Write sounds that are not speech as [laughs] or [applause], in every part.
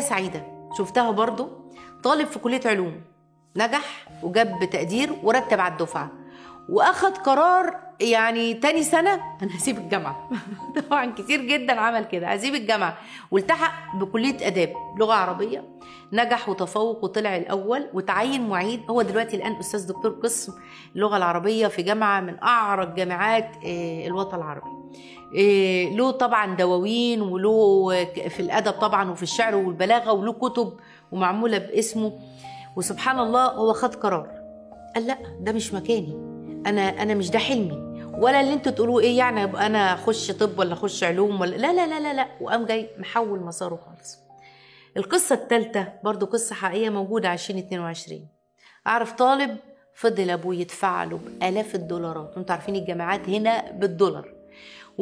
سعيدة. شفتها برضو؟ طالب في كلية علوم. نجح وجاب تقدير ورتب على الدفعة. وأخد قرار يعني تاني سنة [laughs] أنا هسيب الجامعة. [laughs] طبعا كتير جدا عمل كده. هسيب الجامعة. والتحق بكلية آداب لغة عربية. نجح وتفوق وطلع الأول. وتعين معيد. هو دلوقتي الآن أستاذ دكتور قسم اللغة العربية في جامعة من أعرق جامعات آه، الوطن العربي. له طبعا دواوين وله في الأدب طبعا وفي الشعر والبلاغة وله كتب ومعمولة باسمه. وسبحان الله هو خد قرار. قال لا ده مش مكاني. أنا أنا مش ده حلمي. ولا اللي أنتوا تقولوا إيه يعني أنا أخش طب ولا أخش علوم ولا لا لا لا لا لا. وقام جاي محول مساره خالص. القصة الثالثه برضو قصة حقيقية موجودة 2022 أعرف طالب فضل أبوه يدفع له بآلاف الدولارات. أنتوا عارفين الجامعات هنا بالدولار.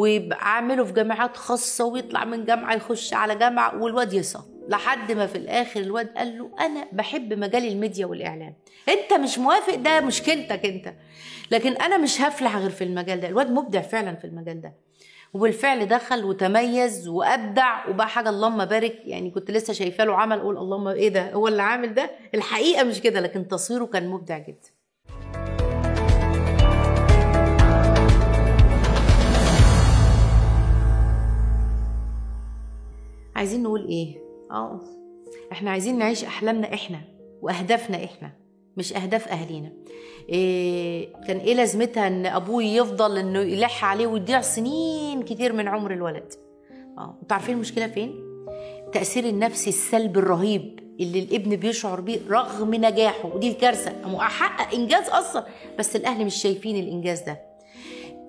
ويعملوا في جامعات خاصة ويطلع من جامعة يخش على جامعة والواد يسقط لحد ما في الآخر الواد قال له أنا بحب مجال الميديا والإعلام. أنت مش موافق؟ ده مشكلتك أنت. لكن أنا مش هفلح غير في المجال ده. الواد مبدع فعلا في المجال ده. وبالفعل دخل وتميز وأبدع وبقى حاجة اللهم بارك. يعني كنت لسه شايفة له عمل أقول اللهم إيه ده؟ هو اللي عامل ده؟ الحقيقة مش كده لكن تصويره كان مبدع جدا. عايزين نقول إيه؟ آه. إحنا عايزين نعيش أحلامنا إحنا وأهدافنا إحنا مش أهداف أهالينا. إيه كان إيه لازمتها إن ابوه يفضل إنه يلح عليه ويضيع سنين كتير من عمر الولد؟ آه. أنتوا عارفين المشكلة فين؟ التاثير النفسي السلبي الرهيب اللي الابن بيشعر بيه رغم نجاحه ودي الكارثة. هو حقق إنجاز أصلا بس الأهل مش شايفين الإنجاز ده.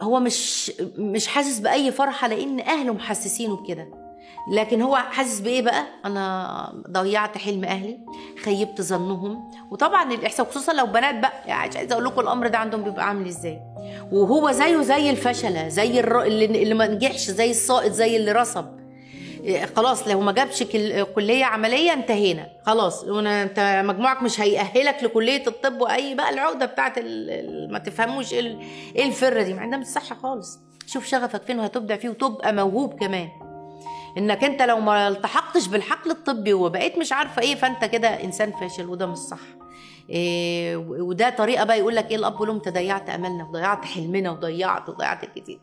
هو مش مش حاسس بأي فرحة لأن أهله محسسينه بكده. لكن هو حاسس بإيه بقى؟ أنا ضيعت حلم أهلي خيبت ظنهم. وطبعا الإحساس خصوصا لو بنات بقى يعني مش عايزة أقول لكم الأمر ده عندهم بيبقى عامل إزاي. وهو زيه زي الفشلة زي الر... اللي, ما نجحش زي الساقط زي اللي رسب إيه، خلاص لو ما جابش كل- كلية عملية انتهينا. خلاص أنت مجموعك مش هيأهلك لكلية الطب وأي بقى العقدة بتاعت ال... ما تفهموش إيه الفرة دي. مع إنها مش صح خالص. شوف شغفك فين وهتبدع فيه وتبقى موهوب كمان. إنك أنت لو ما التحقتش بالحقل الطبي وبقيت مش عارفة إيه فأنت كده إنسان فاشل وده مش صح. إيه وده طريقة بقى يقول لك إيه الأب لهم أنت ضيعت أملنا وضيعت حلمنا وضيعت وضيعت الكتير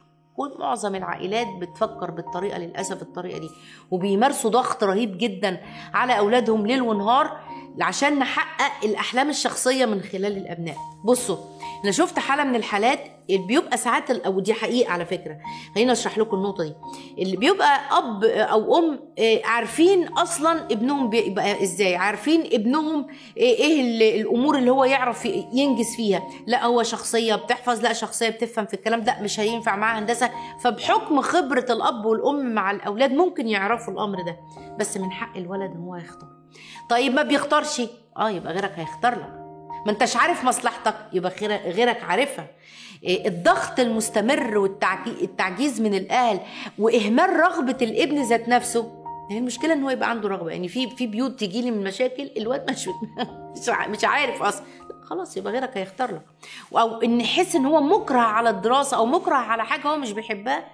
معظم العائلات بتفكر بالطريقة للأسف الطريقة دي. وبيمارسوا ضغط رهيب جدا على أولادهم ليل ونهار عشان نحقق الأحلام الشخصية من خلال الأبناء. بصوا أنا شفت حالة من الحالات اللي بيبقى ساعات أو دي حقيقة على فكرة. خليني أشرح لكم النقطة دي. اللي بيبقى أب أو أم آه، عارفين أصلا ابنهم بيبقى إزاي؟ عارفين ابنهم آه، إيه ال- الأمور اللي هو يعرف ينجز فيها. لا هو شخصية بتحفظ لا شخصية بتفهم في الكلام ده مش هينفع معاها هندسة. فبحكم خبرة الأب والأم مع الأولاد ممكن يعرفوا الأمر ده. بس من حق الولد إن هو يختار طيب ما بيختارش. آه يبقى غيرك هيختار لك. ما انتش عارف مصلحتك يبقى غير- غيرك عارفها. إيه، الضغط المستمر والتعجيز من الأهل وإهمال رغبة الابن ذات نفسه. يعني المشكلة إن هو يبقى عنده رغبة. يعني في في بيوت تجي لي من مشاكل الواد مش [laughs] مش عارف أصلا. لا، خلاص يبقى غيرك هيختار لك. أو إن يحس إن هو مكره على الدراسة أو مكره على حاجة هو مش بيحبها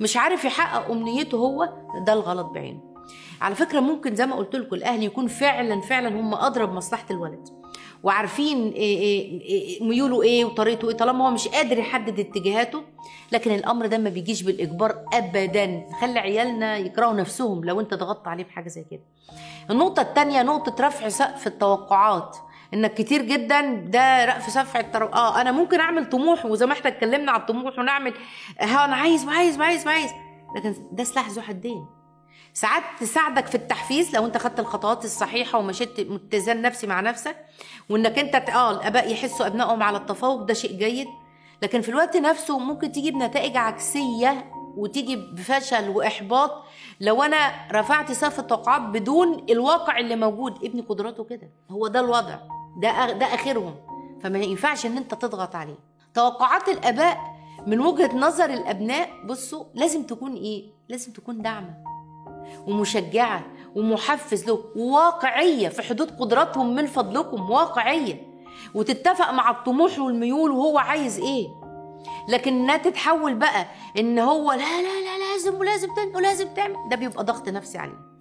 مش عارف يحقق أمنيته هو ده الغلط بعينه. على فكرة ممكن زي ما قلت لكم الأهل يكون فعلا فعلا هم ادرى بمصلحه الولد. وعارفين إيه إيه إيه ميوله إيه وطريقته إيه طالما هو مش قادر يحدد اتجاهاته لكن الأمر ده ما بيجيش بالإجبار ابدا. خلي عيالنا يكرهوا نفسهم لو أنت ضغطت عليه بحاجه زي كده. النقطة الثانية نقطة رفع سقف التوقعات. إنك كتير جدا ده رفع سقف التر... آه أنا ممكن أعمل طموح وزي ما إحنا اتكلمنا على الطموح ونعمل ها أنا عايز وعايز وعايز وعايز لكن ده سلاح ذو حدين. ساعات تساعدك في التحفيز لو انت خدت الخطوات الصحيحة ومشيت متزان نفسي مع نفسك وانك انت آه الآباء يحسوا أبنائهم على التفوق ده شيء جيد. لكن في الوقت نفسه ممكن تيجي بنتائج عكسية وتيجي بفشل وإحباط لو أنا رفعت سقف التوقعات بدون الواقع اللي موجود. ابني قدراته كده هو ده الوضع ده ده آخرهم. فما ينفعش إن أنت تضغط عليه. توقعات الآباء من وجهة نظر الأبناء بصوا لازم تكون إيه؟ لازم تكون داعمة. ومشجعة ومحفز له وواقعية في حدود قدراتهم من فضلكم واقعية. وتتفق مع الطموح والميول وهو عايز إيه. لكن إنها تتحول بقى إن هو لا لا لا لازم ولازم تعمل ولازم تعمل. ده بيبقى ضغط نفسي عليه.